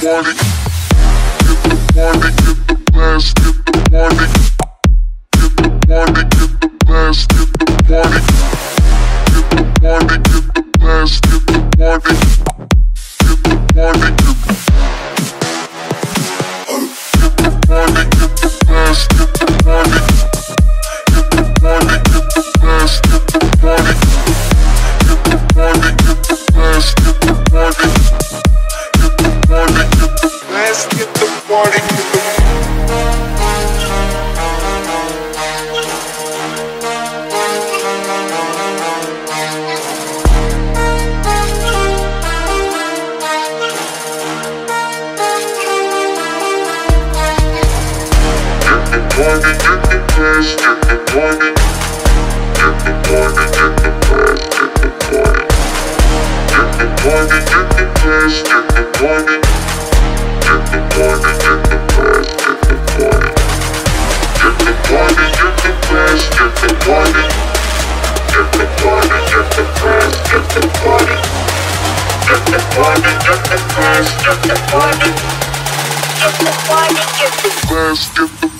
party. Get the party, get the blast, get the party. Get the party, get the blast, get the party. Get the party, get the blast, get the party. Get the party, get the Get the get the get the party. Get the party, get the blast, get the party. Get the party, get the blast, get the party. Party, get the blast, get the party. Get the the